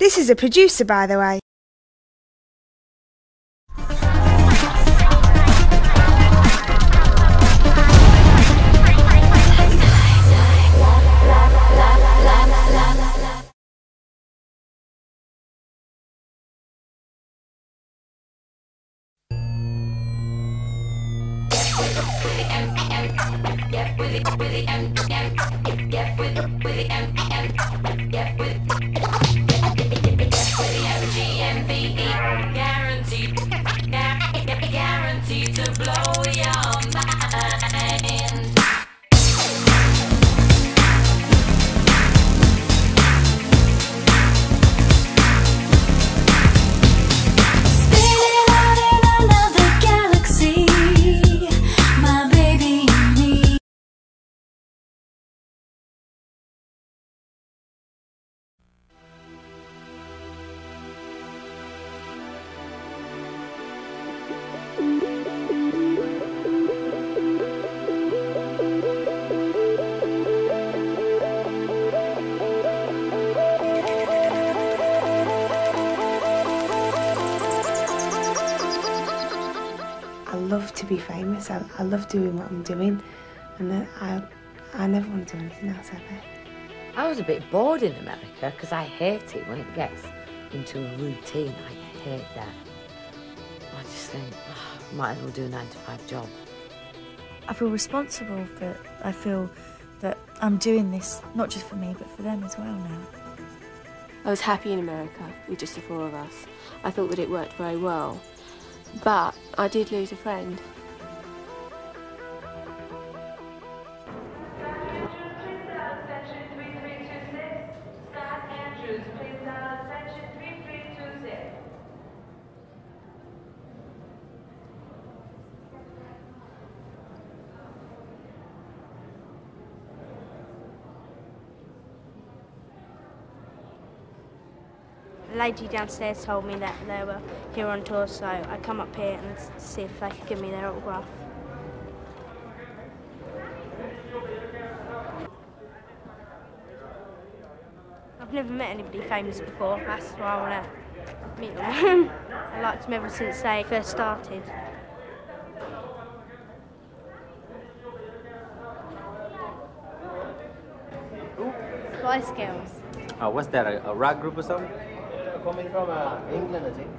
This is a producer, by the way. Guaranteed, Oh, to love to be famous. I, I love doing what I'm doing, and I, I, I never want to do anything else ever. I was a bit bored in America because I hate it when it gets into a routine. I hate that. I just think, oh, might as well do a nine to five job. I feel responsible that I feel that I'm doing this not just for me but for them as well now. I was happy in America with just the four of us. I thought that it worked very well. But I did lose a friend. Lady downstairs told me that they were here on tour, so I come up here and see if they could give me their autograph. I've never met anybody famous before, that's why I want to meet them. I liked them ever since they first started. Spice Girls. Uh, what's that? A, a rock group or something? Coming from uh, England, I think.